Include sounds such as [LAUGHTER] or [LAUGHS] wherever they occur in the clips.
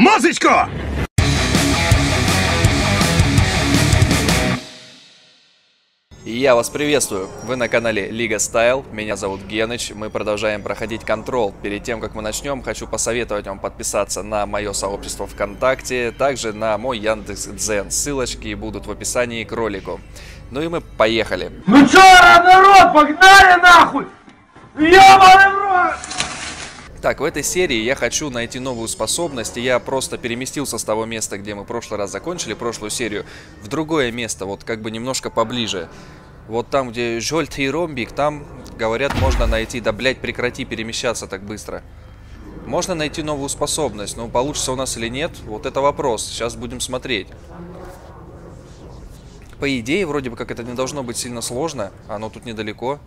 Музычку! Я вас приветствую! Вы на канале Лига Стайл, меня зовут Геныч, мы продолжаем проходить контрол. Перед тем, как мы начнем, хочу посоветовать вам подписаться на мое сообщество ВКонтакте, также на мой Яндекс Дзен. Ссылочки будут в описании к ролику. Ну и мы поехали! Ну чё, народ, погнали нахуй! Ёбаный в рот! Так, в этой серии я хочу найти новую способность, и я просто переместился с того места, где мы в прошлый раз закончили прошлую серию, в другое место, вот как бы немножко поближе. Вот там, где желтый ромбик, там, говорят, можно найти... Да, блядь, прекрати перемещаться так быстро. Можно найти новую способность, но получится у нас или нет, вот это вопрос. Сейчас будем смотреть. По идее, вроде бы как это не должно быть сильно сложно, оно тут недалеко.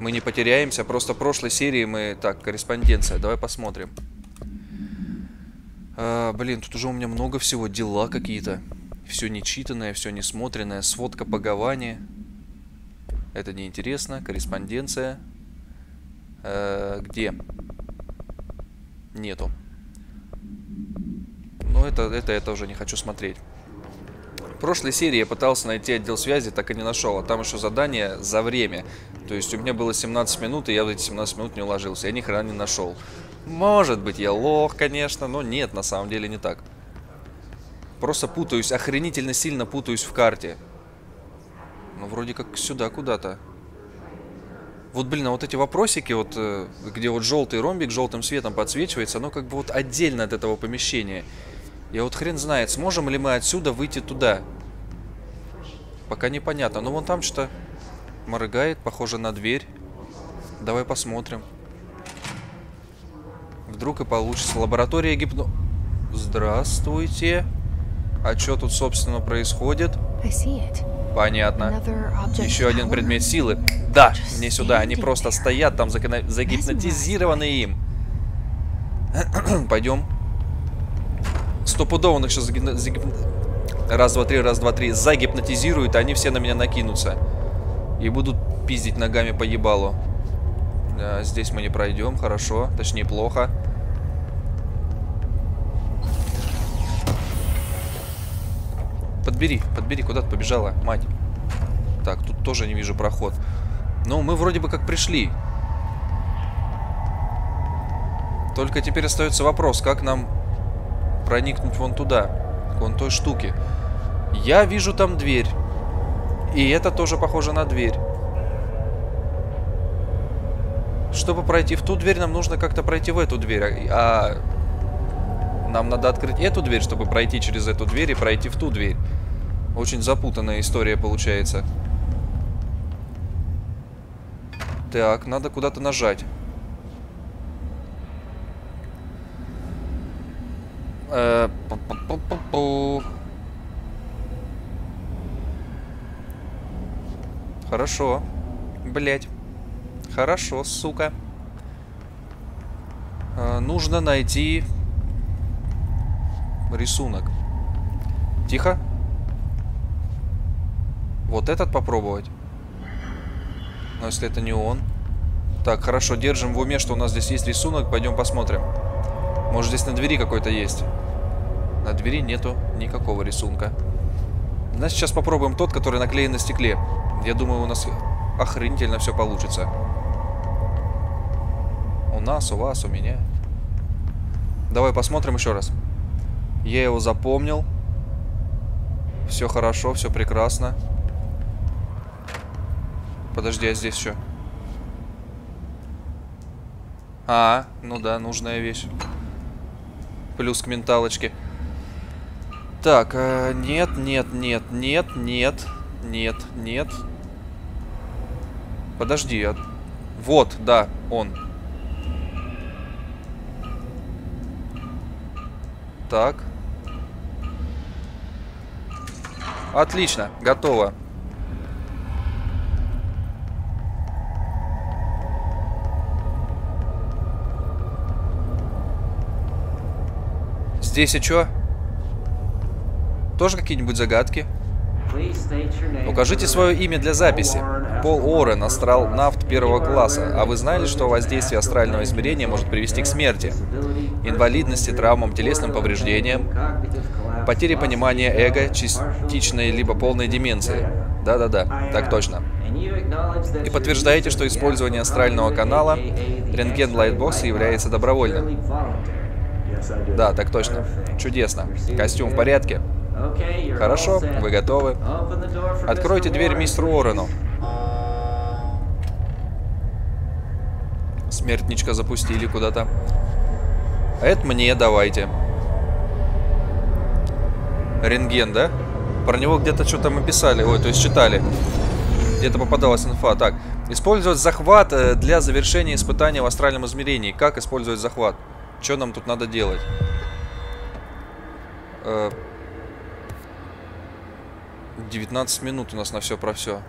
Мы не потеряемся, просто прошлой серии мы... Так, корреспонденция, давай посмотрим. А, блин, тут уже у меня много всего, дела какие-то. Все нечитанное, все несмотренное, сводка по Гаване. Это неинтересно, корреспонденция. А, где? Нету. Ну, это, это я тоже не хочу смотреть. В прошлой серии я пытался найти отдел связи, так и не нашел. А там еще задание за время. То есть у меня было 17 минут, и я в эти 17 минут не уложился. Я ни хрена не нашел. Может быть, я лох, конечно, но нет, на самом деле не так. Просто путаюсь, охренительно сильно путаюсь в карте. Ну, вроде как сюда куда-то. Вот, блин, а вот эти вопросики, вот, э, где вот желтый ромбик желтым светом подсвечивается, оно как бы вот отдельно от этого помещения. Я вот хрен знает, сможем ли мы отсюда выйти туда. Пока непонятно. Но вон там что-то моргает, похоже на дверь. Давай посмотрим. Вдруг и получится. Лаборатория гипно... Здравствуйте. А что тут, собственно, происходит? Понятно. Еще один предмет силы. Да, мне сюда. Они просто стоят там, загипнотизированы им. [CLEARS THROAT] Пойдем стопудово их сейчас загипно... загипно... Раз, два, три, раз, два, три. Загипнотизируют, они все на меня накинутся. И будут пиздить ногами по ебалу. Да, здесь мы не пройдем, хорошо. Точнее, плохо. Подбери, подбери, куда ты побежала, мать. Так, тут тоже не вижу проход. Ну, мы вроде бы как пришли. Только теперь остается вопрос, как нам проникнуть вон туда, к вон той штуке. Я вижу там дверь. И это тоже похоже на дверь. Чтобы пройти в ту дверь, нам нужно как-то пройти в эту дверь. А нам надо открыть эту дверь, чтобы пройти через эту дверь и пройти в ту дверь. Очень запутанная история получается. Так, надо куда-то нажать. Э, Хорошо. Блять. Хорошо, сука. Э, нужно найти рисунок. Тихо. Вот этот попробовать. Но если это не он. Так, хорошо, держим в уме, что у нас здесь есть рисунок. Пойдем посмотрим. Может, здесь на двери какой-то есть. На двери нету никакого рисунка. Значит, сейчас попробуем тот, который наклеен на стекле. Я думаю, у нас охренительно все получится. У нас, у вас, у меня. Давай посмотрим еще раз. Я его запомнил. Все хорошо, все прекрасно. Подожди, а здесь что? А, ну да, нужная вещь. Плюс к менталочке. Так, э, нет, нет, нет, нет, нет, нет, нет. Подожди, а... вот, да, он. Так. Отлично, готово. Здесь и что? Тоже какие-нибудь загадки? Укажите свое имя для записи. Пол Уоррен, астронавт первого класса. А вы знали, что воздействие астрального измерения может привести к смерти? Инвалидности, травмам, телесным повреждениям, потере понимания эго, частичной либо полной деменции. Да-да-да, так точно. И подтверждаете, что использование астрального канала рентген Лайтбокса является добровольным. Да, так точно. Чудесно. Костюм в порядке? Хорошо, вы готовы. Откройте дверь мистеру Уоррену. Смертничка запустили куда-то. Это мне давайте. Рентген, да? Про него где-то что-то мы писали, ой, то есть читали. Где-то попадалась инфа. Так, использовать захват э, для завершения испытания в астральном измерении. Как использовать захват? Что нам тут надо делать? Э, 19 минут у нас на все про все.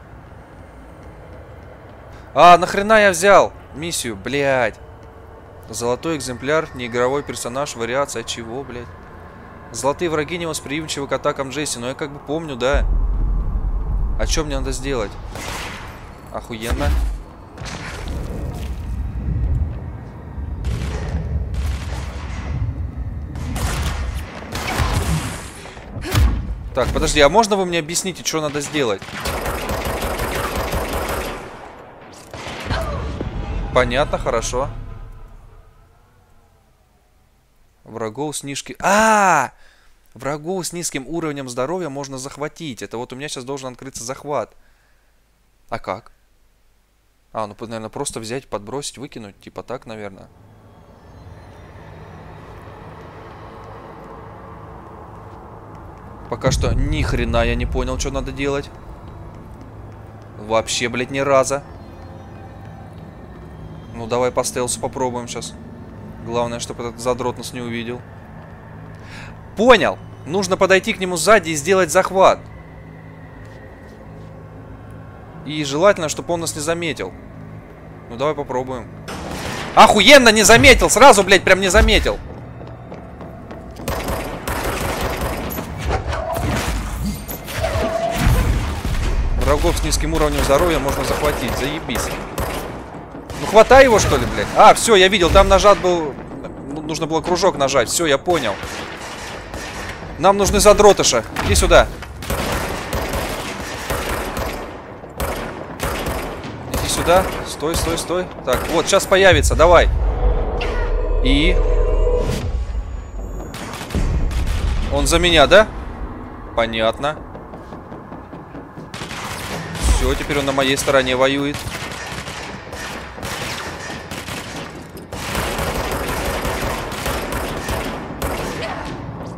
А, нахрена я взял миссию, блядь. Золотой экземпляр, неигровой персонаж, вариация чего, блядь? Золотые враги невосприимчивы к атакам Джесси, но я как бы помню, да. А что мне надо сделать? Охуенно. Так, подожди, а можно вы мне объясните, что надо сделать? Понятно, хорошо. Врагов с низким... А, -а, а Врагов с низким уровнем здоровья можно захватить. Это вот у меня сейчас должен открыться захват. А как? А, ну, наверное, просто взять, подбросить, выкинуть. Типа так, наверное. Пока что ни хрена я не понял, что надо делать. Вообще, блядь, ни раза. Ну, давай по стелсу попробуем сейчас. Главное, чтобы этот задрот нас не увидел. Понял! Нужно подойти к нему сзади и сделать захват. И желательно, чтобы он нас не заметил. Ну, давай попробуем. Охуенно не заметил! Сразу, блядь, прям не заметил. Врагов с низким уровнем здоровья можно захватить. Заебись. Ну, хватай его, что ли, блядь? А, все, я видел, там нажат был... Ну, нужно было кружок нажать. Все, я понял. Нам нужны задротыша. Иди сюда. Иди сюда. Стой, стой, стой. Так, вот, сейчас появится. Давай. И... Он за меня, да? Понятно. Все, теперь он на моей стороне воюет.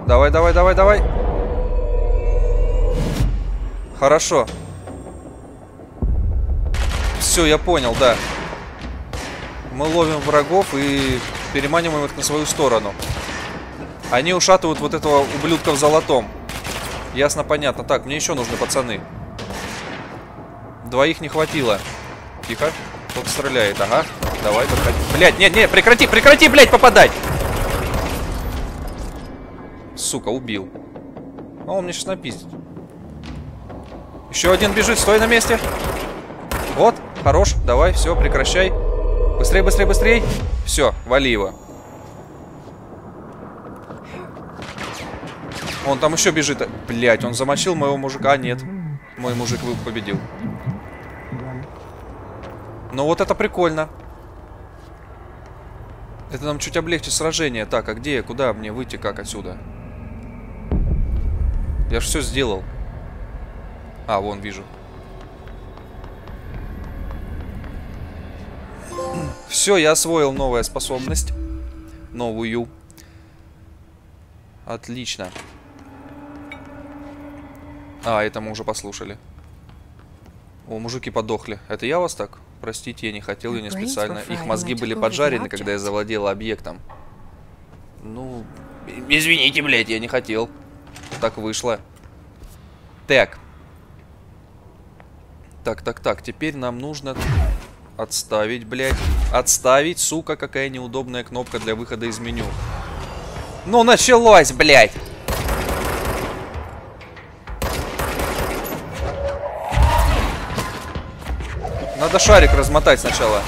Давай, давай, давай, давай. Хорошо. Все, я понял, да. Мы ловим врагов и переманиваем их на свою сторону. Они ушатывают вот этого ублюдка в золотом. Ясно, понятно. Так, мне еще нужны пацаны. Двоих не хватило. Тихо. Кто-то стреляет, ага. Давай, подходи. Блять, нет, нет, прекрати, прекрати, блядь, попадать! Сука, убил. А он мне сейчас напиздит. Еще один бежит, стой на месте. Вот, хорош, давай, все, прекращай. Быстрей, быстрей, быстрей. Все, вали его. Он там еще бежит. Блять, он замочил моего мужика. А, нет. Мой мужик победил. Ну вот это прикольно. Это нам чуть облегчит сражение. Так, а где я? Куда мне выйти? Как отсюда? Я же все сделал. А, вон, вижу. [CLEARS THROAT] Все, я освоил новая способность. Новую. Отлично. А, это мы уже послушали. О, мужики подохли. Это я вас так? Простите, я не хотел, я не специально. Их мозги были поджарены, когда я завладел объектом. Ну, извините, блядь, я не хотел. Так вышло. Так. Так, так, так. Теперь нам нужно отставить, блядь. Отставить, сука, какая неудобная кнопка для выхода из меню. Ну, началось, блядь. Надо шарик размотать сначала.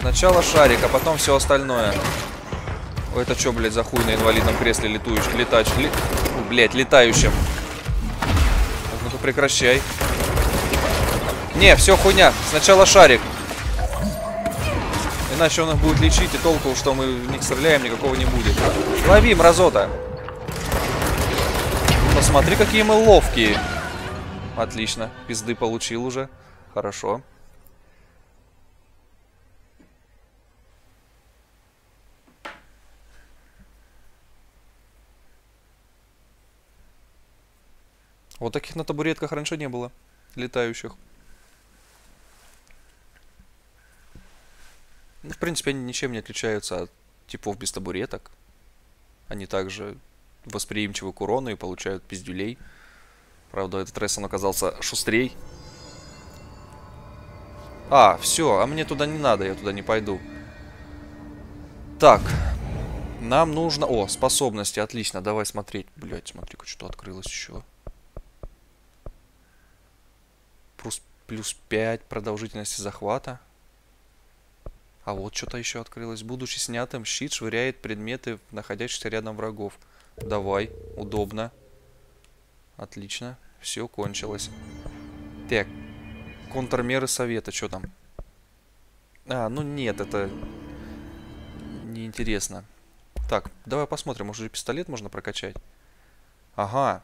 Сначала шарик, а потом все остальное. Ой, это что, блядь, за хуй на инвалидном кресле летающий, летач, ли... блядь, летающим. Ну-ка, прекращай. Не, все хуйня. Сначала шарик. Иначе он их будет лечить, и толку, что мы в них стреляем, никакого не будет. Лови, мразота. Посмотри, какие мы ловкие. Отлично. Пизды получил уже. Хорошо. Вот таких на табуретках раньше не было. Летающих. Ну, в принципе, они ничем не отличаются от типов без табуреток. Они также восприимчивы к урону и получают пиздюлей. Правда, этот Рессон оказался шустрей. А, все, а мне туда не надо, я туда не пойду. Так, нам нужно... О, способности, отлично, давай смотреть. Блять, смотри-ка, что открылось еще. Плюс, плюс 5 продолжительности захвата. А вот что-то еще открылось. Будучи снятым, щит швыряет предметы, находящихся рядом врагов. Давай, удобно. Отлично, все кончилось. Так, контрмеры совета, что там? А, ну нет, это неинтересно. Так, давай посмотрим, может пистолет можно прокачать? Ага,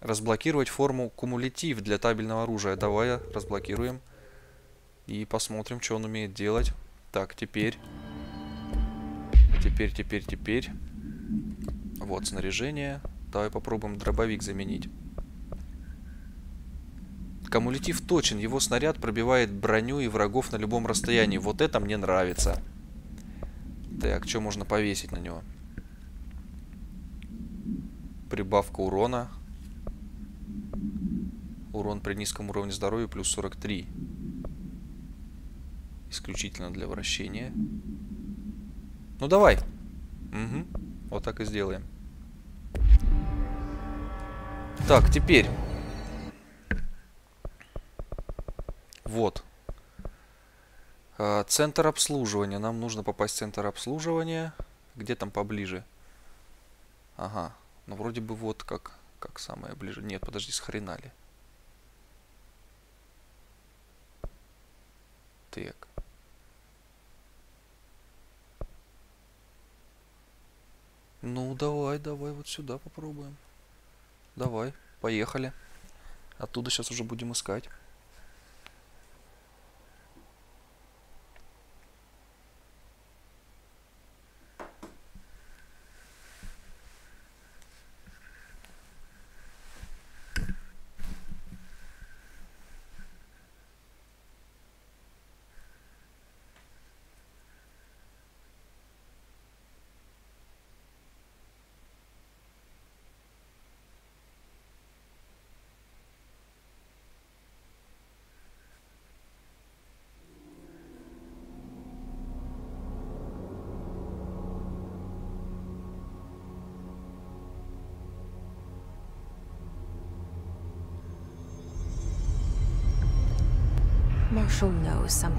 разблокировать форму кумулятив для табельного оружия. Давай разблокируем. И посмотрим, что он умеет делать. Так, теперь. Теперь, теперь, теперь. Вот снаряжение. Давай попробуем дробовик заменить. Кумулятив точен. Его снаряд пробивает броню и врагов на любом расстоянии. Вот это мне нравится. Так, что можно повесить на него? Прибавка урона. Урон при низком уровне здоровья плюс 43 исключительно для вращения. Ну давай. Угу. Вот так и сделаем. Так, теперь. Вот. А, центр обслуживания. Нам нужно попасть в центр обслуживания. Где там поближе? Ага. Ну, вроде бы вот как, как самое ближе. Нет, подожди, схренали. Так. Ну, давай, давай вот сюда попробуем. Давай, поехали. Оттуда сейчас уже будем искать.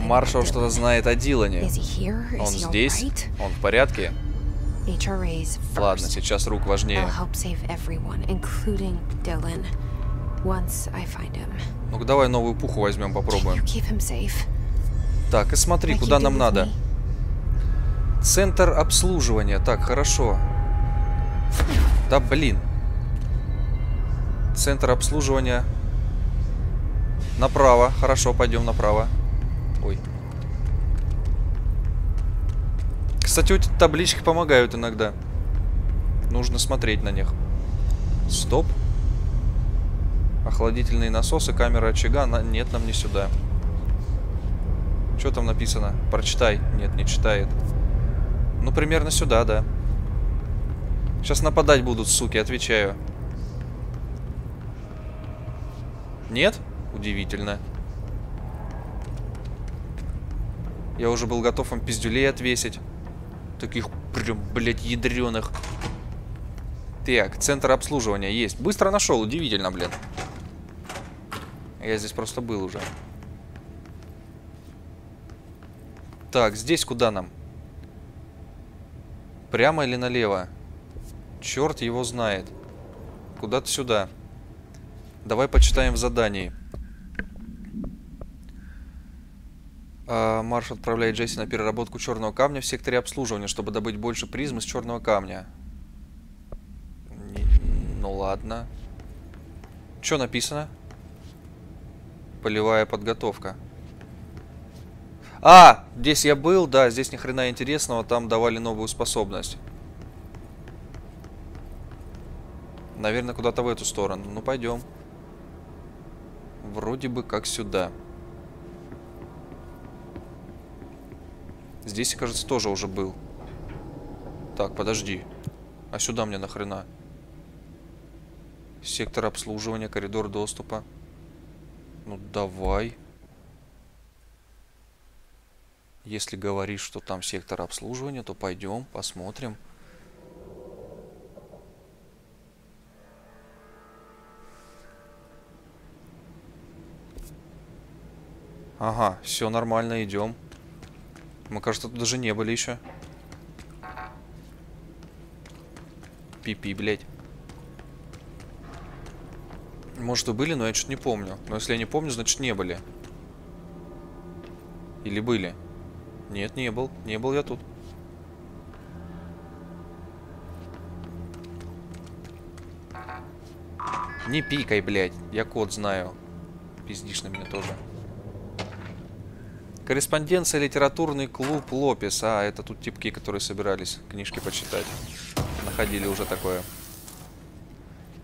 Маршал что-то знает о Дилане. Он здесь? Он в порядке? Ладно, сейчас рук важнее. Ну-ка давай новую пуху возьмем, попробуем. Так, и смотри, куда нам надо. Центр обслуживания. Так, хорошо. Да блин. Центр обслуживания Направо. Хорошо, пойдем направо. Ой. Кстати, эти таблички помогают иногда. Нужно смотреть на них. Стоп. Охладительные насосы, камера очага. На... Нет, нам не сюда. Что там написано? Прочитай. Нет, не читает. Ну, примерно сюда, да. Сейчас нападать будут, суки, отвечаю. Нет? Удивительно. Я уже был готов вам пиздюлей отвесить. Таких прям, блядь, ядреных. Так, центр обслуживания есть. Быстро нашел, удивительно, блин. Я здесь просто был уже. Так, здесь куда нам? Прямо или налево? Черт его знает. Куда-то сюда. Давай почитаем в задании. Марш отправляет Джесси на переработку черного камня в секторе обслуживания, чтобы добыть больше призм из черного камня. Не- ну ладно. Что написано? Полевая подготовка. А, здесь я был, да, здесь ни хрена интересного, там давали новую способность. Наверное, куда-то в эту сторону. Ну, пойдем. Вроде бы как сюда. Здесь, кажется, тоже уже был. Так, подожди. А сюда мне нахрена? Сектор обслуживания, коридор доступа. Ну, давай. Если говоришь, что там сектор обслуживания, то пойдем, посмотрим. Ага, все нормально, идем. Мы, кажется, тут даже не были еще. Пипи, блядь. Может и были, но я что-то не помню. Но если я не помню, значит не были. Или были? Нет, не был. Не был я тут. Не пикай, блядь. Я код знаю. Пиздишь на меня тоже. Корреспонденция, литературный клуб Лопес. А, это тут типки, которые собирались книжки почитать. Находили уже такое.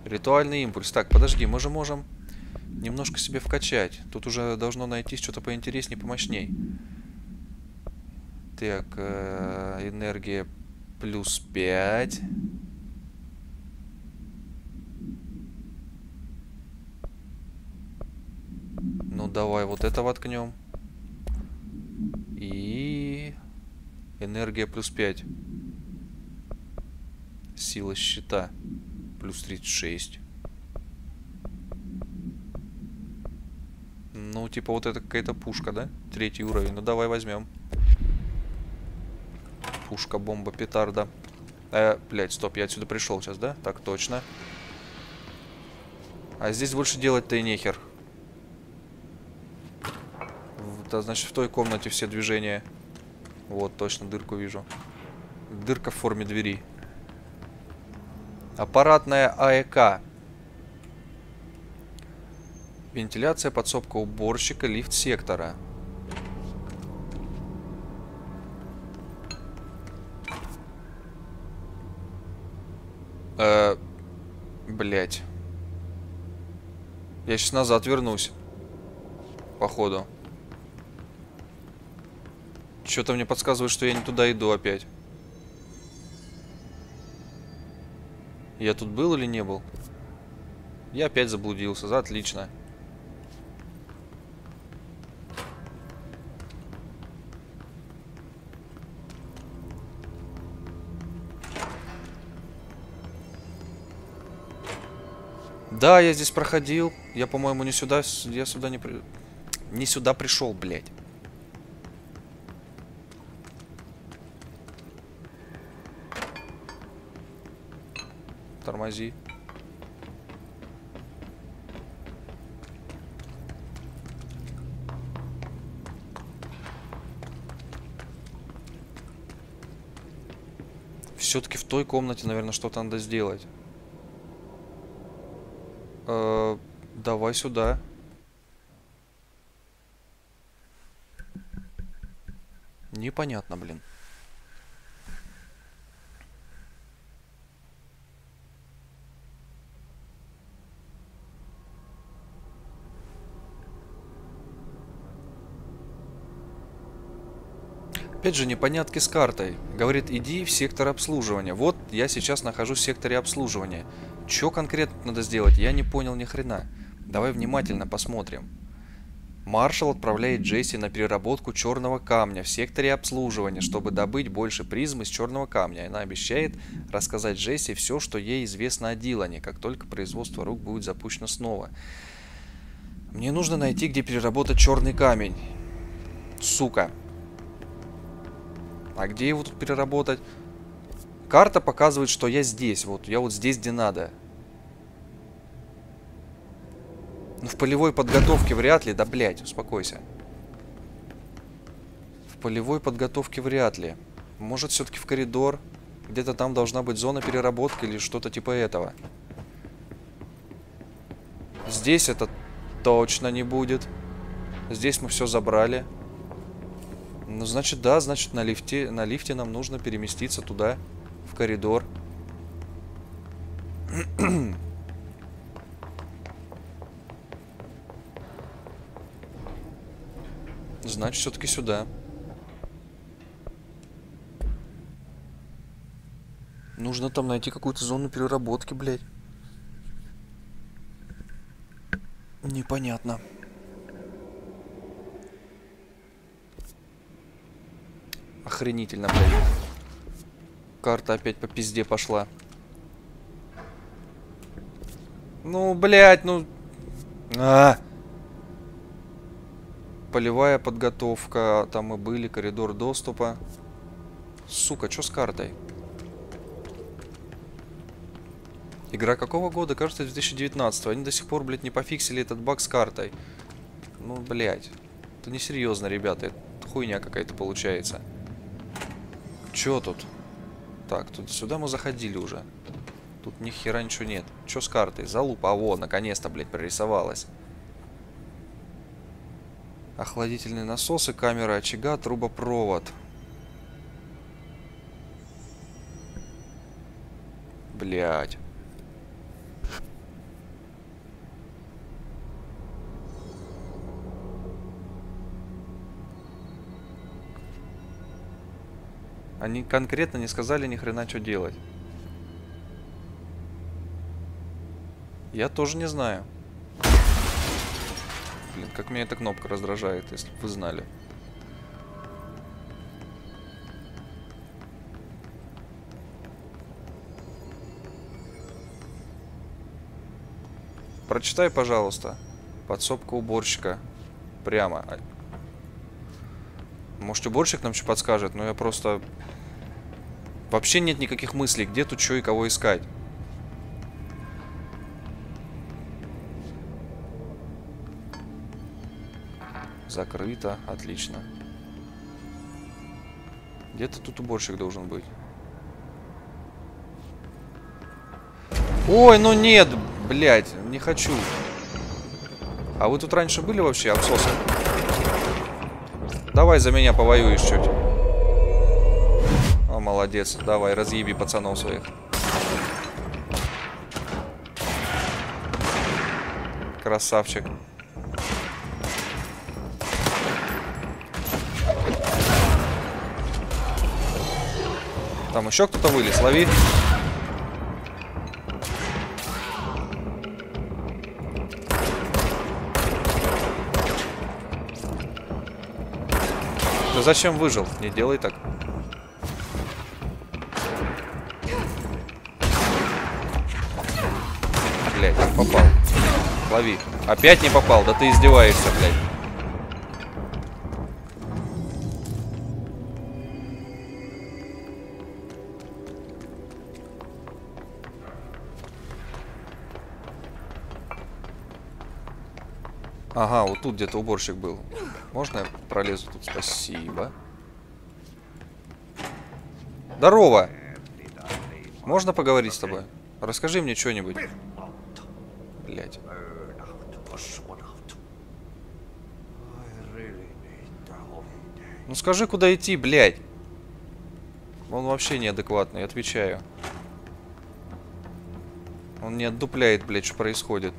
Ритуальный импульс. Так, подожди, мы же можем немножко себе вкачать. Тут уже должно найтись что-то поинтереснее, помощней. Так, э, энергия плюс 5. Ну, давай вот это воткнем. И... Энергия плюс 5. Сила щита. Плюс 36. Ну, типа вот это какая-то пушка, да? Третий уровень. Ну, давай возьмем. Пушка, бомба, петарда. Э, блядь, стоп, я отсюда пришел сейчас, да? Так, точно. А здесь больше делать-то и нехер. Это значит в той комнате все движения. Вот, точно дырку вижу. Дырка в форме двери. Аппаратная АЭК. Вентиляция, подсобка уборщика, лифт сектора. Э, блять. Я сейчас назад вернусь. Походу. Что-то мне подсказывает, что я не туда иду опять. Я тут был или не был? Я опять заблудился. За отлично. Да, я здесь проходил. Я, по-моему, не сюда... Я сюда не... При... Не сюда пришел, блядь. Тормози. Все-таки в той комнате, наверное, что-то надо сделать. Э, давай сюда. Непонятно, блин. Опять же, непонятки с картой. Говорит, иди в сектор обслуживания. Вот я сейчас нахожусь в секторе обслуживания. Что конкретно надо сделать, я не понял ни хрена. Давай внимательно посмотрим. Маршал отправляет Джесси на переработку черного камня в секторе обслуживания, чтобы добыть больше призм из черного камня. Она обещает рассказать Джесси все, что ей известно о Дилане, как только производство рук будет запущено снова. Мне нужно найти, где переработать черный камень. Сука. А где его тут переработать? Карта показывает, что я здесь. Вот, я вот здесь, где надо. Ну, в полевой подготовке вряд ли. Да, блядь, успокойся. В полевой подготовке вряд ли. Может, все-таки в коридор? Где-то там должна быть зона переработки или что-то типа этого. Здесь это точно не будет. Здесь мы все забрали. Ну, значит, да, значит, на лифте, на лифте нам нужно переместиться туда, в коридор. [CLEARS THROAT] Значит, все-таки сюда. Нужно там найти какую-то зону переработки, блядь. Непонятно. Охренительно, блядь. Карта опять по пизде пошла. Ну, блядь, ну... А! Полевая подготовка. Там мы были. Коридор доступа. Сука, что с картой? Игра какого года? Кажется, 2019. Они до сих пор, блядь, не пофиксили этот баг с картой. Ну, блядь. Это несерьезно, ребята. Это хуйня какая-то получается. Чё тут? Так, тут сюда мы заходили уже. Тут ни хера ничего нет. Чё с картой? Залупа. А, во, наконец-то, блядь, прорисовалась. Охладительные насосы, камера очага, трубопровод. Блять. Они конкретно не сказали ни хрена что делать. Я тоже не знаю. Блин, как меня эта кнопка раздражает, если бы вы знали. Прочитай, пожалуйста. Подсобка уборщика. Прямо. Может, уборщик нам что подскажет, но я просто... Вообще нет никаких мыслей, где тут что и кого искать. Закрыто, отлично. Где-то тут уборщик должен быть. Ой, ну нет, блядь, не хочу. А вы тут раньше были вообще, абсосы? Давай за меня повоюешь чуть. О, молодец. Давай, разъеби пацанов своих. Красавчик. Там еще кто-то вылез. Лови. Ты зачем выжил? Не делай так. Блять, попал. Лови. Опять не попал? Да ты издеваешься, блядь. Ага, вот тут где-то уборщик был. Можно я пролезу тут? Спасибо. Здорово! Можно поговорить с тобой? Расскажи мне что-нибудь. Блять. Ну скажи, куда идти, блядь. Он вообще неадекватный, отвечаю. Он не отдупляет, блядь, что происходит.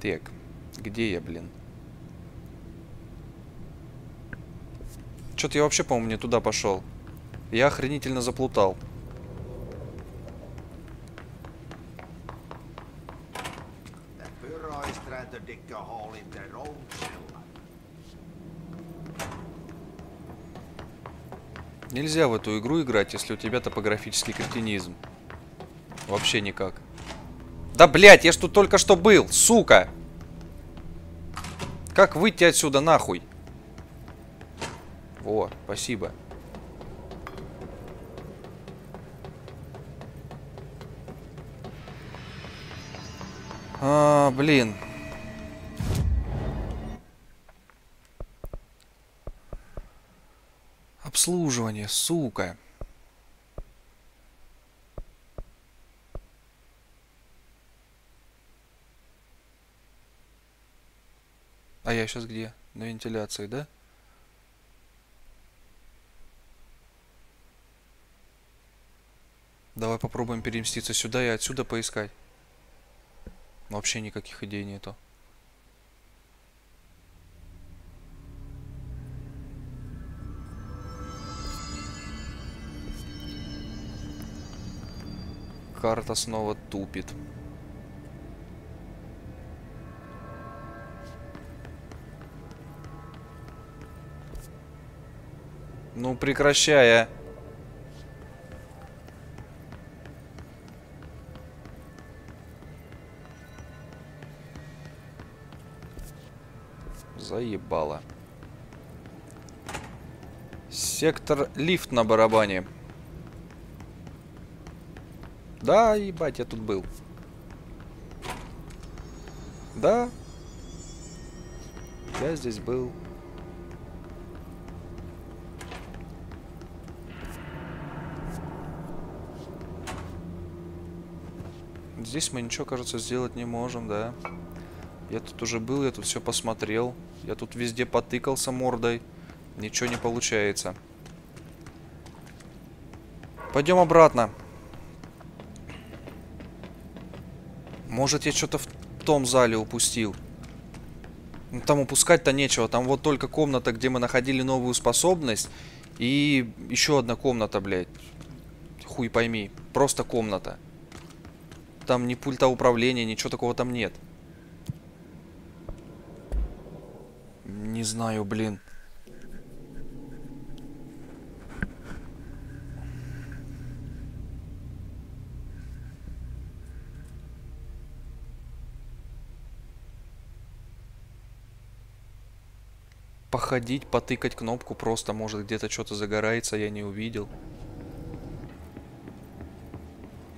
Так, где я, блин? Что-то я вообще, по-моему, не туда пошел. Я охренительно заплутал. Нельзя в эту игру играть, если у тебя топографический кретинизм. Вообще никак. Да, блядь, я ж тут только что был, сука! Как выйти отсюда нахуй? О, спасибо. А, блин. Обслуживание, сука. Сейчас где? На вентиляции, да? Давай попробуем переместиться сюда и отсюда поискать. Вообще никаких идей нету. Карта снова тупит. Ну прекращай, а. Заебало. Сектор лифт на барабане. Да, ебать, я тут был. Да. Я здесь был. Здесь мы ничего, кажется, сделать не можем, да. Я тут уже был, я тут все посмотрел. Я тут везде потыкался мордой. Ничего не получается. Пойдем обратно. Может, я что-то в том зале упустил. Ну, там упускать-то нечего. Там вот только комната, где мы находили новую способность. И еще одна комната, блядь. Хуй пойми. Просто комната. Там ни пульта управления, ничего такого там нет. Не знаю, блин. Походить, потыкать кнопку просто, может где-то что-то загорается, я не увидел.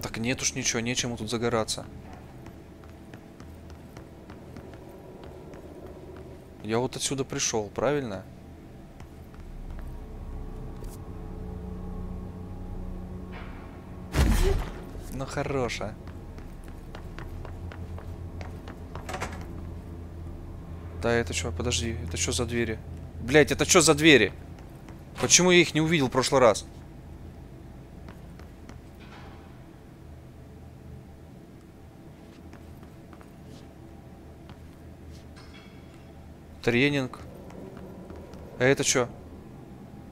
Так нет уж ничего, нечему тут загораться. Я вот отсюда пришел, правильно? Ну хорошая. Да, это что? Подожди, это что за двери? Блять, это что за двери? Почему я их не увидел в прошлый раз? Тренинг. А это что?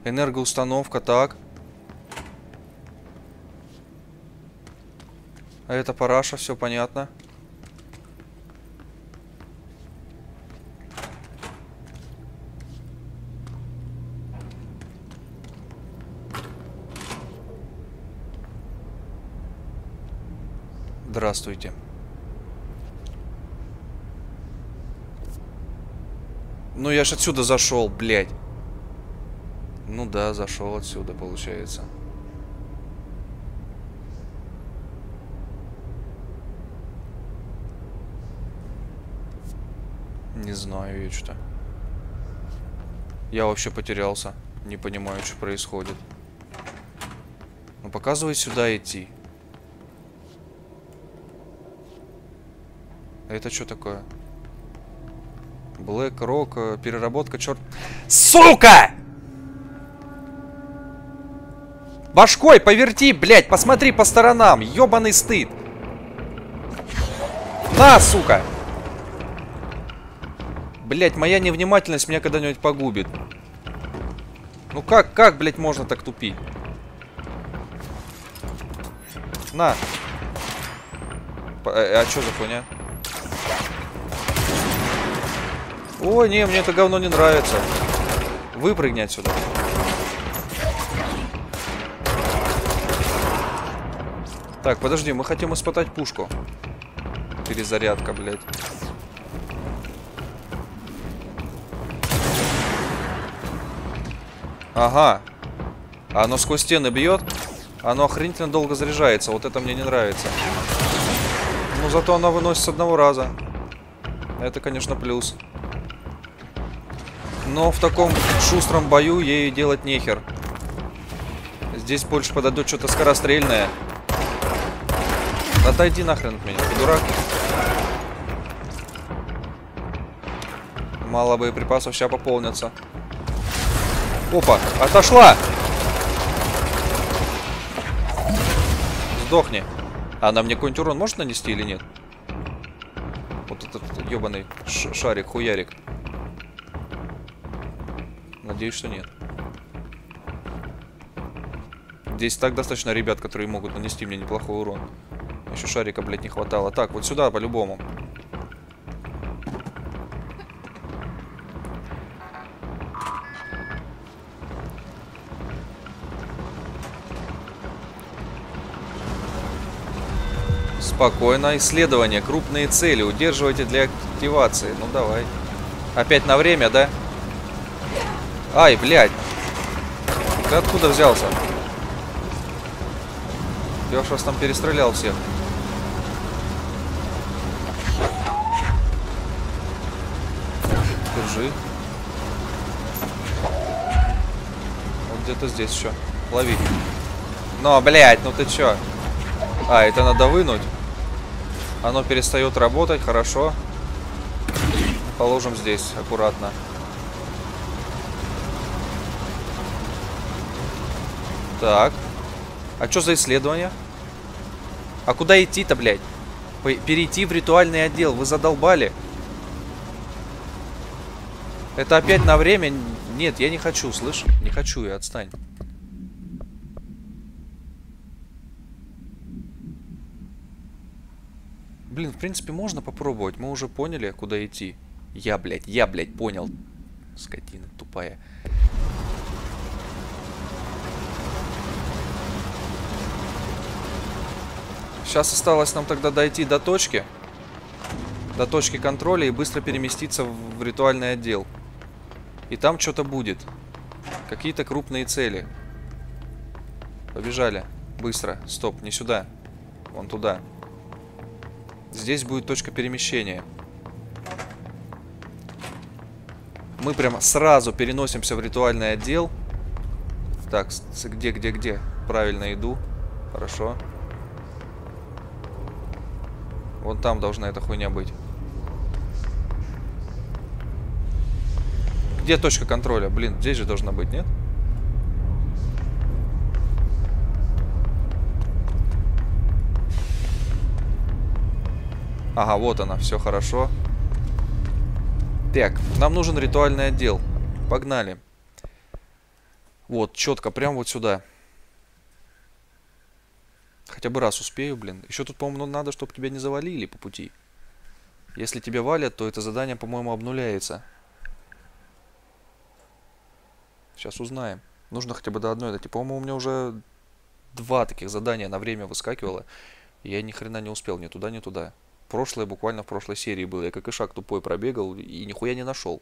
Энергоустановка, так. А это параша, все понятно. Здравствуйте. Ну я ж отсюда зашел, блядь. Ну да, зашел отсюда, получается. Не знаю я что. Я вообще потерялся. Не понимаю, что происходит. Ну показывай сюда идти. Это что такое? Black Rock, э, переработка, черт. Сука! Башкой поверти, блядь, посмотри по сторонам. Ёбаный стыд. На, сука! Блять, моя невнимательность меня когда-нибудь погубит. Ну как, как, блядь, можно так тупить? На. А, а что за хуйня? Ой, не, мне это говно не нравится. Выпрыгни отсюда. Так, подожди, мы хотим испытать пушку. Перезарядка, блядь. Ага. Оно сквозь стены бьет. Оно охренительно долго заряжается. Вот это мне не нравится. Ну, зато оно выносит с одного раза. Это, конечно, плюс. Но в таком шустром бою ей делать нехер. Здесь больше подойдет что-то скорострельное. Отойди нахрен от меня, ты дурак. Мало боеприпасов, сейчас пополнятся. Опа, отошла! Сдохни. Она мне какой-нибудь урон может нанести или нет? Вот этот ебаный шарик, хуярик. Надеюсь, что нет. Здесь так достаточно ребят, которые могут нанести мне неплохой урон. Еще шарика, блядь, не хватало. Так, вот сюда по-любому. Спокойно. Исследование. Крупные цели. Удерживайте для активации. Ну, давай. Опять на время, да? Ай, блядь. Ты откуда взялся? Я уж вас там перестрелял всех. Держи. Вот где-то здесь еще. Лови. Но, блядь, ну ты чё? А, это надо вынуть. Оно перестает работать, хорошо. Положим здесь, аккуратно. Так. А что за исследование? А куда идти-то, блядь? Перейти в ритуальный отдел. Вы задолбали? Это опять на время? Нет, я не хочу, слышь? Не хочу я, отстань. Блин, в принципе, можно попробовать. Мы уже поняли, куда идти. Я, блядь, я, блядь, понял. Скотина тупая. Сейчас осталось нам тогда дойти до точки. До точки контроля и быстро переместиться в ритуальный отдел. И там что-то будет. Какие-то крупные цели. Побежали. Быстро. Стоп, не сюда. Вон туда. Здесь будет точка перемещения. Мы прямо сразу переносимся в ритуальный отдел. Так, где, где, где? Правильно иду. Хорошо. Вон там должна эта хуйня быть. Где точка контроля? Блин, здесь же должна быть, нет? Ага, вот она, все хорошо. Так, нам нужен ритуальный отдел. Погнали. Вот, четко, прям вот сюда. Хотя бы раз успею, блин. Еще тут, по-моему, надо, чтобы тебя не завалили по пути. Если тебя валят, то это задание, по-моему, обнуляется. Сейчас узнаем. Нужно хотя бы до одной дойти. По-моему, у меня уже два таких задания на время выскакивало. И я ни хрена не успел ни туда, ни туда. Прошлое буквально в прошлой серии было. Я как и шаг тупой пробегал и нихуя не нашел.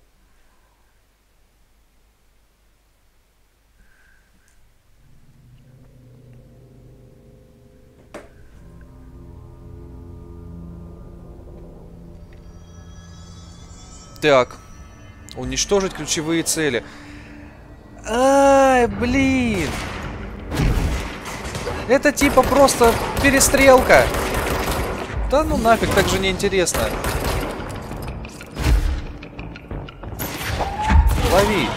Так. Уничтожить ключевые цели. Ай, блин. Это типа просто перестрелка. Да ну нафиг, так же неинтересно. Лови.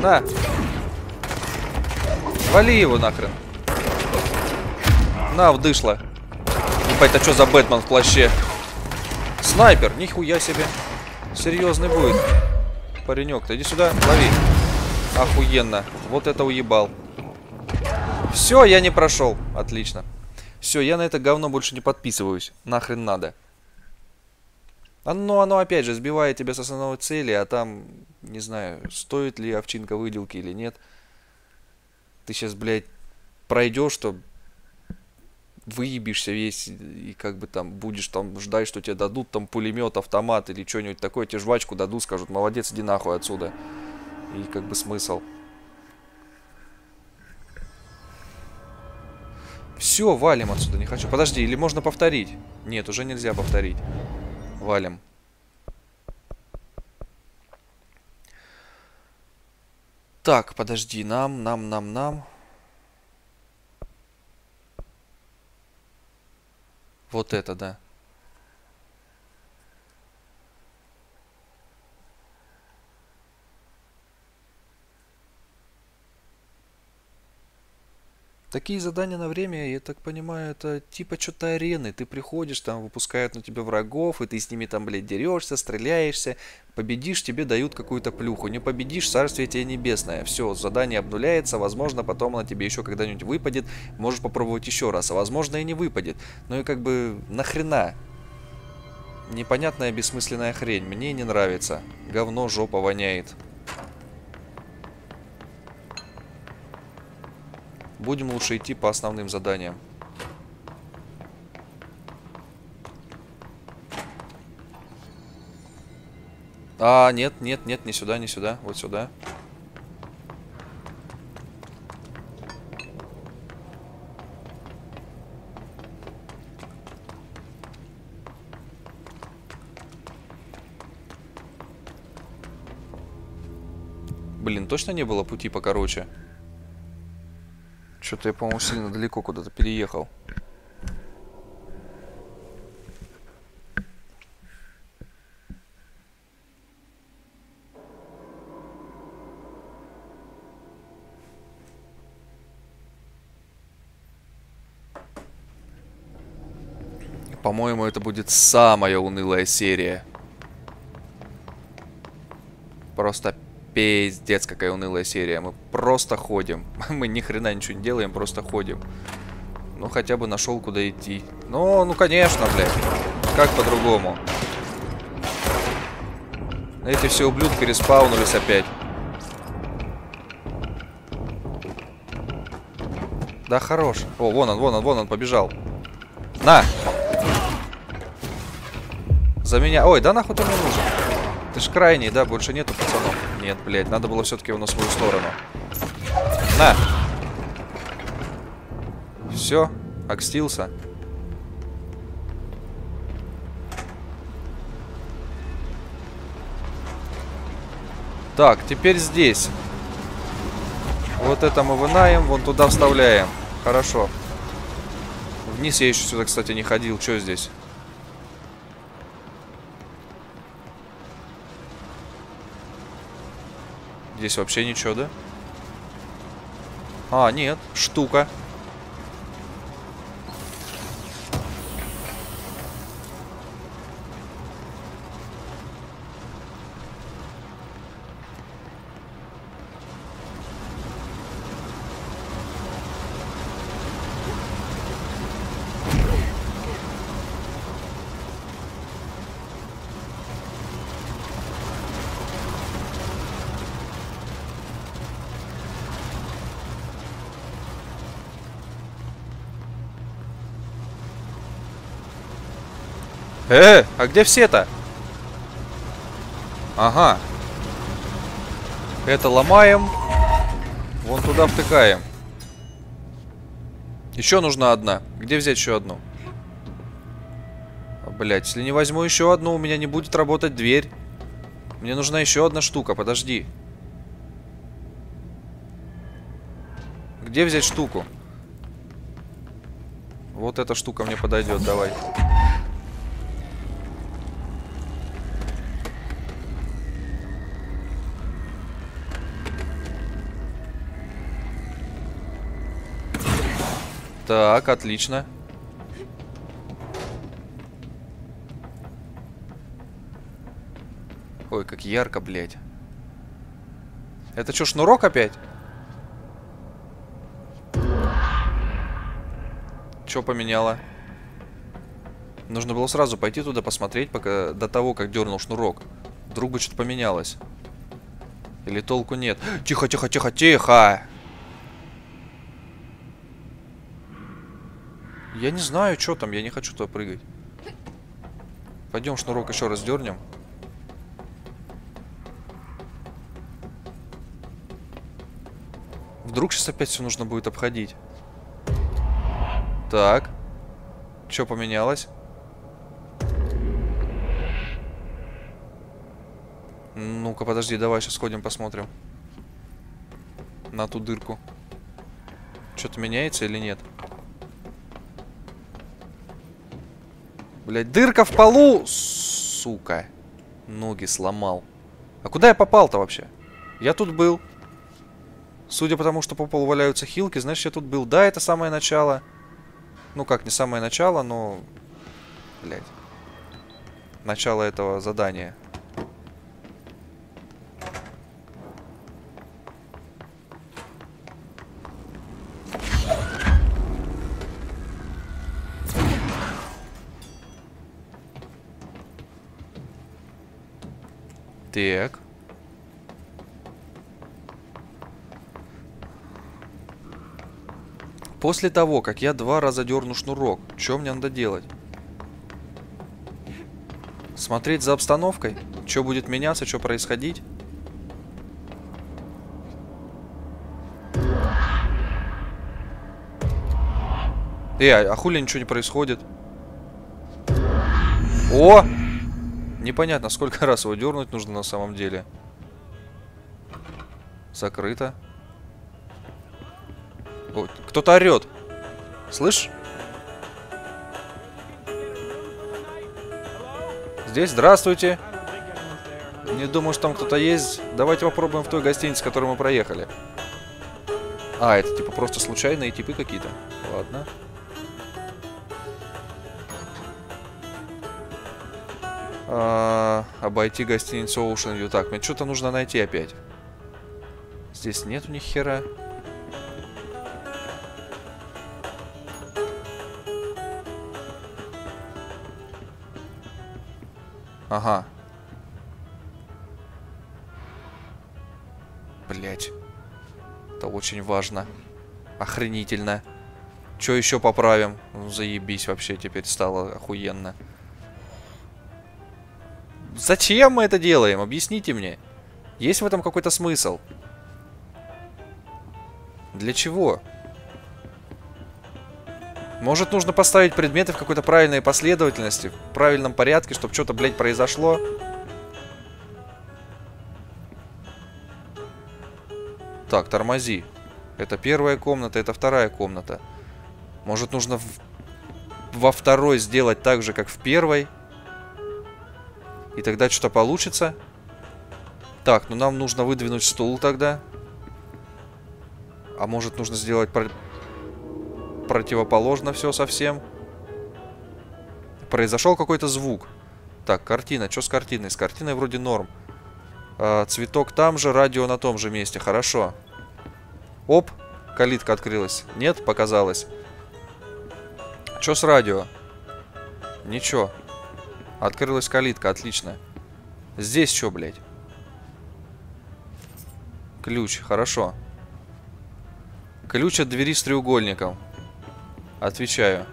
На. Вали его нахрен. На, вдышло. Ебать, а что за Бэтмен в плаще? Снайпер, нихуя себе. Серьезный будет. Паренек, ты иди сюда, лови. Охуенно. Вот это уебал. Все, я не прошел. Отлично. Все, я на это говно больше не подписываюсь. Нахрен надо. Оно, оно опять же сбивает тебя с основной цели, а там, не знаю, стоит ли овчинка выделки или нет. Ты сейчас, блядь, пройдешь, что выебишься весь и как бы там будешь там ждать, что тебе дадут там пулемет, автомат или что-нибудь такое, тебе жвачку дадут, скажут, молодец, иди нахуй отсюда. И как бы смысл. Все, валим отсюда, не хочу. Подожди, или можно повторить? Нет, уже нельзя повторить. Валим. Так, подожди, нам, нам, нам, нам. Вот это, да. Такие задания на время, я так понимаю, это типа что-то арены. Ты приходишь, там выпускают на тебя врагов, и ты с ними там, блядь, дерешься, стреляешься. Победишь, тебе дают какую-то плюху. Не победишь, царствие тебе небесное. Все, задание обнуляется, возможно, потом она тебе еще когда-нибудь выпадет. Можешь попробовать еще раз, а возможно и не выпадет. Ну и как бы нахрена? Непонятная бессмысленная хрень. Мне не нравится. Говно жопа воняет. Будем лучше идти по основным заданиям. А, нет, нет, нет, не сюда, не сюда, вот сюда. Блин, точно не было пути покороче? Что-то я, по-моему, сильно далеко куда-то переехал. По-моему, это будет самая унылая серия. Просто Пиздец, какая унылая серия. Мы просто ходим. [LAUGHS] Мы ни хрена ничего не делаем, просто ходим. Ну, хотя бы нашел, куда идти. Ну, ну, конечно, блядь. Как по-другому? Эти все ублюдки респаунулись опять. Да, хорош. О, вон он, вон он, вон он, побежал. На! За меня. Ой, да нахуй ты мне нужен? Ты ж крайний, да? Больше нету пацанов. Нет, блядь, надо было все-таки его на свою сторону. На! Все, окстился. Так, теперь здесь. Вот это мы вынаем, вон туда вставляем. Хорошо. Вниз я еще сюда, кстати, не ходил. Что здесь? Здесь вообще ничего, да? А, нет, штука. Э, а где все-то? Ага. Это ломаем. Вон туда втыкаем. Еще нужна одна. Где взять еще одну? Блять, если не возьму еще одну, у меня не будет работать дверь. Мне нужна еще одна штука, подожди. Где взять штуку? Вот эта штука мне подойдет, давай. Так, отлично. Ой, как ярко, блядь. Это что, шнурок опять? Что поменяло? Нужно было сразу пойти туда посмотреть, пока до того, как дернул шнурок. Вдруг бы что-то поменялось. Или толку нет. [GASPS] Тихо, тихо, тихо, тихо! Я не знаю, что там, я не хочу туда прыгать. Пойдем шнурок еще раз дернем. Вдруг сейчас опять все нужно будет обходить. Так. Что поменялось? Ну-ка, подожди, давай сейчас сходим посмотрим. На ту дырку. Что-то меняется или нет? Блять, дырка в полу! Сука. Ноги сломал. А куда я попал-то вообще? Я тут был. Судя по тому, что по полу валяются хилки, значит, я тут был. Да, это самое начало. Ну как, не самое начало, но... Блять. Начало этого задания. Так. После того, как я два раза дерну шнурок, что мне надо делать? Смотреть за обстановкой? Что будет меняться, что происходить? Эй, а, а хули ничего не происходит? О! Непонятно, сколько [LAUGHS] раз его дернуть нужно на самом деле. Закрыто. Кто-то орет. Слышь? Здесь, здравствуйте. Не думаю, что там кто-то есть. Давайте попробуем в той гостинице, в которой мы проехали. А, это типа просто случайные типы какие-то. Ладно. А, обойти гостиницу Ocean View. Так, мне что-то нужно найти опять. Здесь нету ни хера. Ага. Блять. Это очень важно. Охренительно. Что еще поправим? Ну, заебись вообще, теперь стало охуенно. Зачем мы это делаем? Объясните мне. Есть в этом какой-то смысл? Для чего? Может, нужно поставить предметы в какой-то правильной последовательности, в правильном порядке, чтобы что-то, блядь, произошло? Так, тормози. Это первая комната, это вторая комната. Может, нужно в... во второй сделать так же, как в первой? И тогда что-то получится? Так, ну нам нужно выдвинуть стул тогда. А может, нужно сделать противоположно все совсем. Произошел какой-то звук. Так, картина. Что с картиной? С картиной вроде норм. А, цветок там же, радио на том же месте. Хорошо. Оп, калитка открылась. Нет, показалось. Что с радио? Ничего. Открылась калитка, отлично. Здесь что, блядь? Ключ, хорошо. Ключ от двери с треугольником. Отвечаю.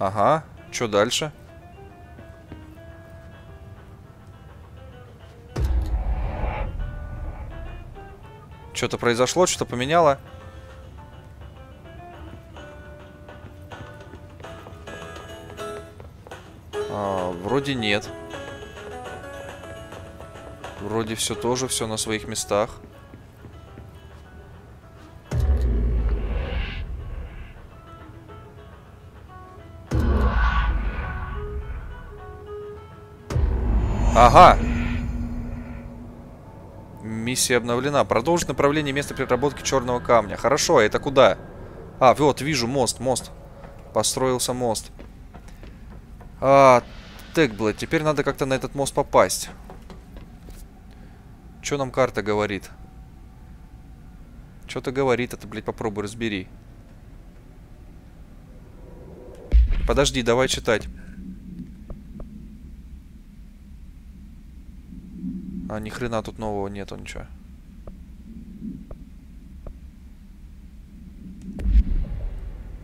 Ага. Что дальше? Что-то произошло, что-то поменяло. А, вроде нет. Вроде все тоже, все на своих местах. Ага. Миссия обновлена. Продолжить направление места переработки черного камня. Хорошо, а это куда? А, вот, вижу мост, мост. Построился мост. А, так, блядь, теперь надо как-то на этот мост попасть. Что нам карта говорит? Что-то говорит, это, блядь, попробуй разбери. Подожди, давай читать. А, ни хрена тут нового нету, ничего.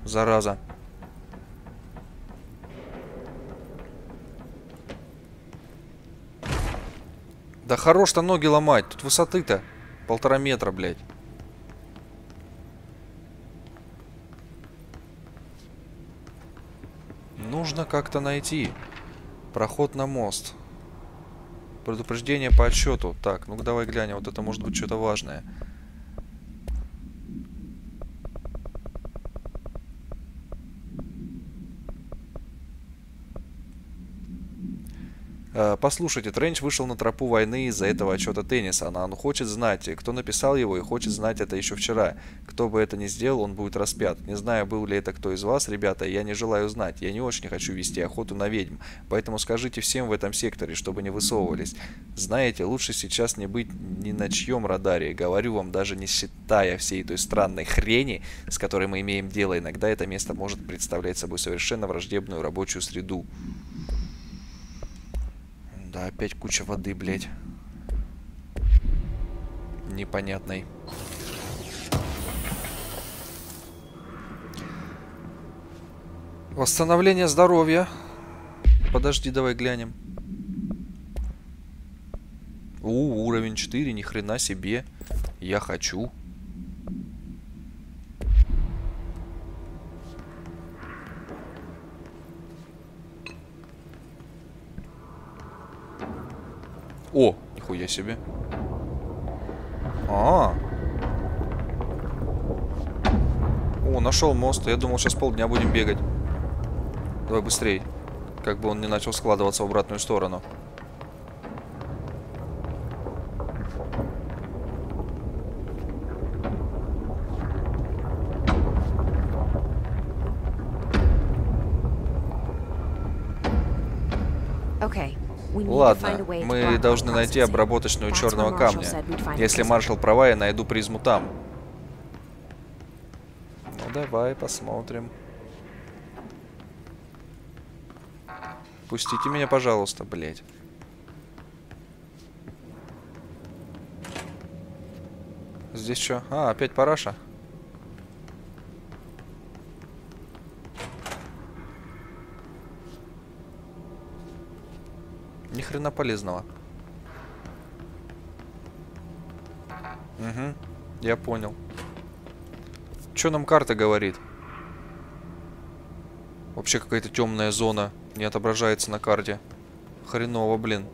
Зараза. Да хорош-то ноги ломать. Тут высоты-то полтора метра, блядь. Нужно как-то найти проход на мост. Предупреждение по отсчету. Так, ну-ка давай глянем. Вот это может быть что-то важное. Послушайте, Тренч вышел на тропу войны из-за этого отчета тенниса. Он хочет знать, кто написал его и хочет знать это еще вчера. Кто бы это ни сделал, он будет распят. Не знаю, был ли это кто из вас, ребята, я не желаю знать. Я не очень хочу вести охоту на ведьм. Поэтому скажите всем в этом секторе, чтобы не высовывались. Знаете, лучше сейчас не быть ни на чьем радаре. Говорю вам, даже не считая всей той странной хрени, с которой мы имеем дело, иногда это место может представлять собой совершенно враждебную рабочую среду. Да, опять куча воды, блядь. Непонятной. Восстановление здоровья. Подожди, давай глянем. У, уровень 4, ни хрена себе. Я хочу. О, нихуя себе. А, -а. О, нашел мост. Я думал, сейчас полдня будем бегать. Давай быстрей. Как бы он не начал складываться в обратную сторону. Ладно, мы должны найти обработочную черного камня. Если маршал права, я найду призму там. Ну давай посмотрим. Пустите меня, пожалуйста, блядь. Здесь что? А, опять параша? Ни хрена полезного. Угу, я понял. Что нам карта говорит? Вообще какая-то темная зона не отображается на карте. Хреново, блин.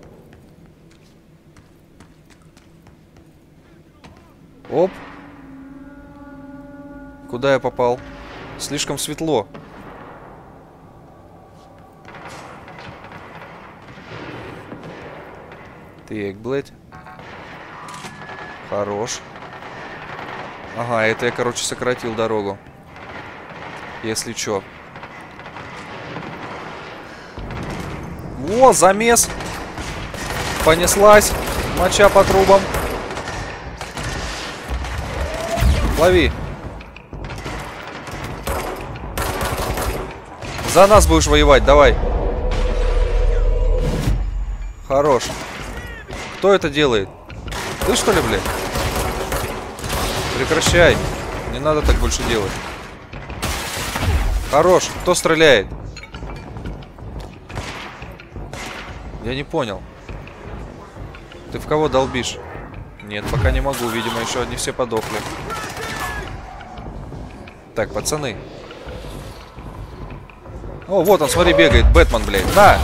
Оп. Куда я попал? Слишком светло. Так, блядь. Хорош. Ага, это я, короче, сократил дорогу. Если чё. О, замес. Понеслась. Моча по трубам. Лови. За нас будешь воевать, давай. Хорош. Кто это делает? Ты что ли, блядь? Прекращай. Не надо так больше делать. Хорош. Кто стреляет? Я не понял. Ты в кого долбишь? Нет, пока не могу. Видимо, еще одни все подохли. Так, пацаны. О, вот он, смотри, бегает. Бэтмен, блядь. На!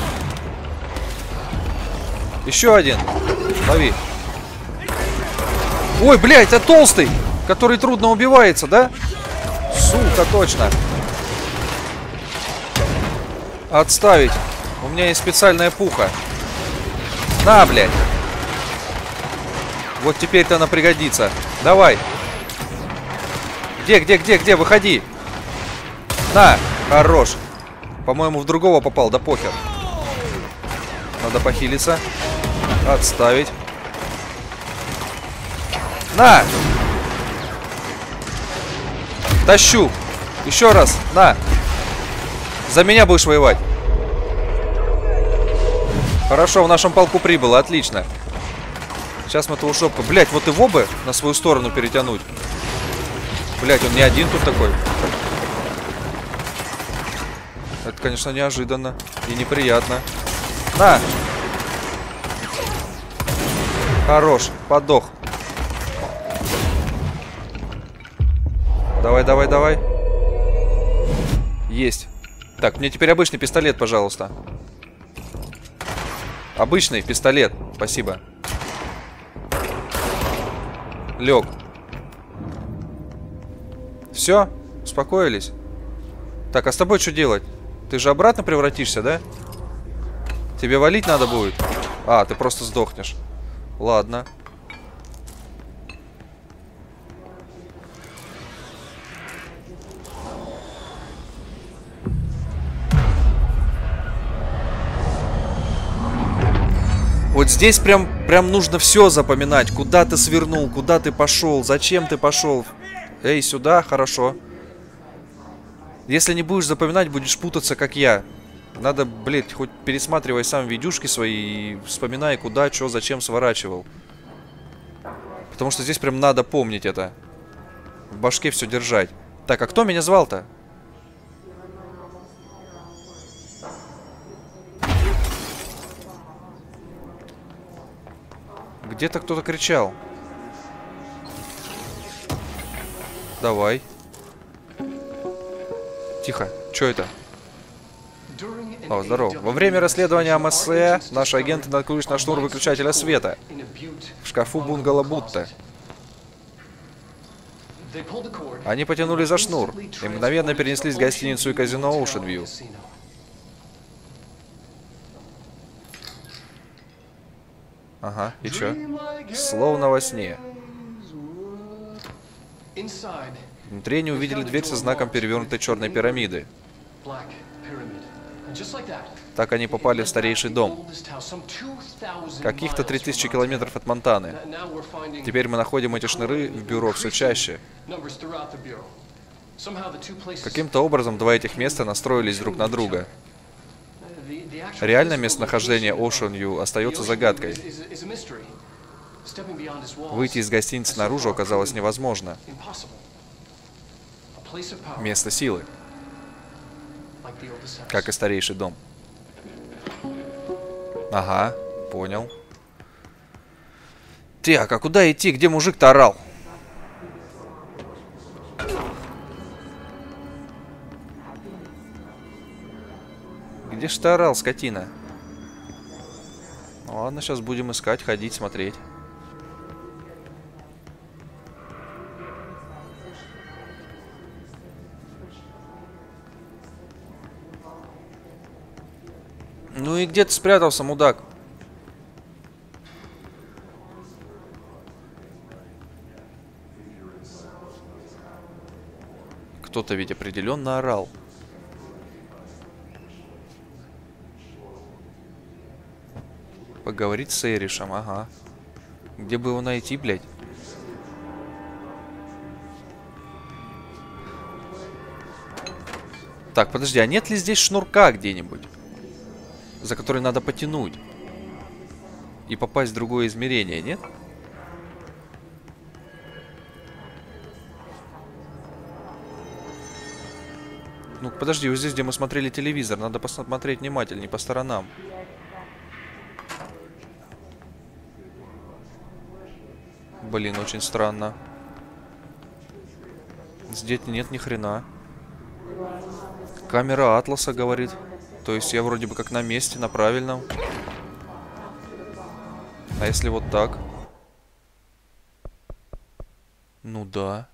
Еще один. Лови. Ой, блядь, это толстый, который трудно убивается, да? Сука, точно. Отставить. У меня есть специальная пуха. На, блядь. Вот теперь-то она пригодится. Давай. Где, где, где, где? Выходи. На, хорош. По-моему, в другого попал, да похер. Надо похилиться. Отставить. На! Тащу. Еще раз. На. За меня будешь воевать. Хорошо, в нашем полку прибыло. Отлично. Сейчас мы этого шопка. Блять, вот его бы на свою сторону перетянуть. Блять, он не один тут такой. Это, конечно, неожиданно и неприятно. На! Хорош, подох. Давай, давай, давай. Есть. Так, мне теперь обычный пистолет, пожалуйста. Обычный пистолет. Спасибо. Лег. Все? Успокоились? Так, а с тобой что делать? Ты же обратно превратишься, да? Тебе валить надо будет? А, ты просто сдохнешь. Ладно. Вот здесь прям, прям нужно все запоминать. Куда ты свернул, куда ты пошел, зачем ты пошел. Эй, сюда, хорошо. Если не будешь запоминать, будешь путаться, как я. Надо, блядь, хоть пересматривай сам видюшки свои и вспоминай, куда, что, зачем сворачивал. Потому что здесь прям надо помнить это. В башке все держать. Так, а кто меня звал-то? Где-то кто-то кричал. Давай. Тихо. Что это? О, здорово. Во время расследования МСЭ наши агенты наткнулись на шнур выключателя света в шкафу бунгало Бутта. Они потянули за шнур и мгновенно перенеслись в гостиницу и казино View. Ага, и чё? Словно во сне. Внутри они увидели дверь со знаком перевернутой черной пирамиды. Так они попали в старейший дом. Каких-то 3000 километров от Монтаны. Теперь мы находим эти шныры в бюро все чаще. Каким-то образом два этих места настроились друг на друга. Реальное местонахождение Ocean View остается загадкой. Выйти из гостиницы наружу оказалось невозможно. Место силы. Как и старейший дом. Ага, понял. Так, а куда идти? Где мужик-то орал? Где ж ты орал, скотина? Ну, ладно, сейчас будем искать, ходить, смотреть. Ну и где ты спрятался, мудак? Кто-то ведь определенно орал. Поговорить с Эришем, ага. Где бы его найти, блядь? Так, подожди, а нет ли здесь шнурка где-нибудь? За который надо потянуть. И попасть в другое измерение, нет? Ну, подожди, вот здесь, где мы смотрели телевизор, надо посмотреть внимательнее по сторонам. Блин, очень странно. Здесь нет ни хрена. Камера Атласа говорит. То есть я вроде бы как на месте, на правильном. А если вот так? Ну да.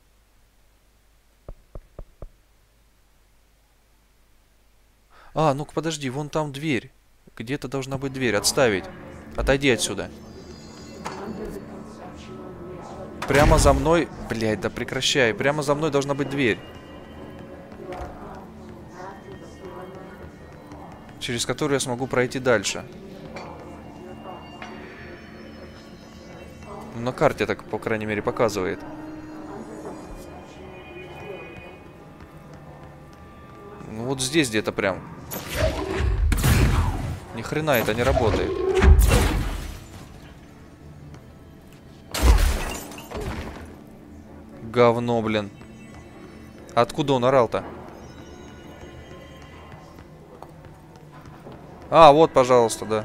А, ну-ка подожди, вон там дверь. Где-то должна быть дверь. Отставить. Отойди отсюда. Прямо за мной... Блядь, да прекращай. Прямо за мной должна быть дверь. Через которую я смогу пройти дальше. Ну, на карте так, по крайней мере, показывает. Ну, вот здесь где-то прям. Ни хрена это не работает. Говно, блин. Откуда он орал-то? А, вот, пожалуйста, да.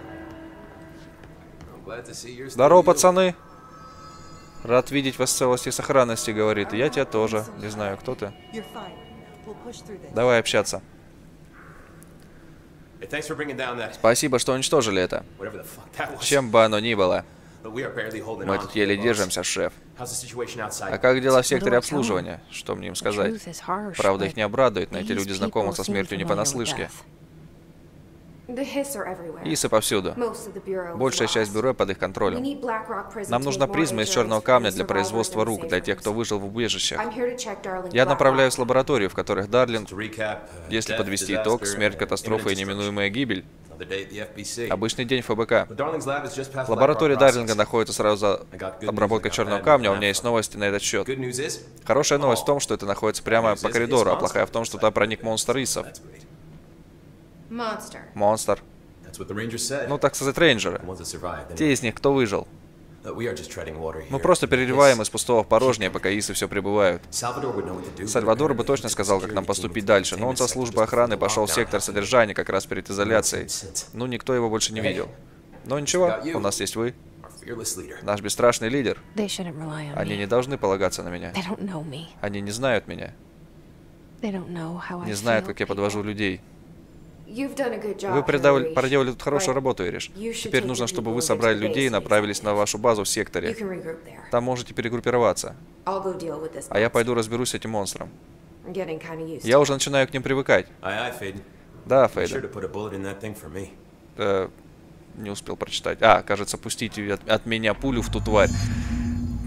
Здорово, пацаны. Рад видеть вас в целости и сохранности, говорит. Я тебя тоже. Не знаю, кто ты. Давай общаться. Спасибо, что уничтожили это. Чем бы оно ни было. Мы тут еле держимся, шеф. А как дела в секторе обслуживания? Что мне им сказать? Правда, их не обрадует, но эти люди знакомы со смертью не понаслышке. Исы повсюду. Большая часть бюро под их контролем. Нам нужна призма из черного камня для производства рук, для тех, кто выжил в убежищах. Я направляюсь в лабораторию, в которых Дарлинг, если подвести итог, смерть, катастрофа и неминуемая гибель, Обычный день ФБК. Лаборатория Дарлинга находится сразу за обработкой черного камня, у меня есть новости на этот счет. Хорошая новость в том, что это находится прямо по коридору, а плохая в том, что туда проник монстр Исов. Монстр. Ну, так сказать, рейнджеры. Те из них, кто выжил. Мы просто переливаем из пустого в порожнее, пока Исы все прибывают. Сальвадор бы точно сказал, как нам поступить дальше, но он со службы охраны пошел в сектор содержания как раз перед изоляцией. Ну, никто его больше не видел. Но ничего, у нас есть вы. Наш бесстрашный лидер. Они не должны полагаться на меня. Они не знают меня. Не знают, как я подвожу людей. Вы проделали, тут хорошую работу, Ириш. Теперь нужно, чтобы вы собрали людей и направились на вашу базу в секторе. Там можете перегруппироваться. А я пойду разберусь с этим монстром. Я уже начинаю к ним привыкать. Да, Фейден. Э, не успел прочитать. А, кажется, пустите от, от меня пулю в ту тварь.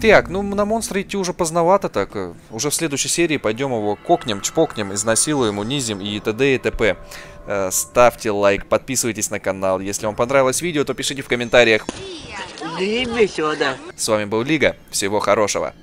Так, ну на монстра идти уже поздновато так. Уже в следующей серии пойдем его кокнем, чпокнем, изнасилуем, унизим и т.д. и т.п. Э, ставьте лайк, подписывайтесь на канал. Если вам понравилось видео, то пишите в комментариях. С вами был Лига. Всего хорошего.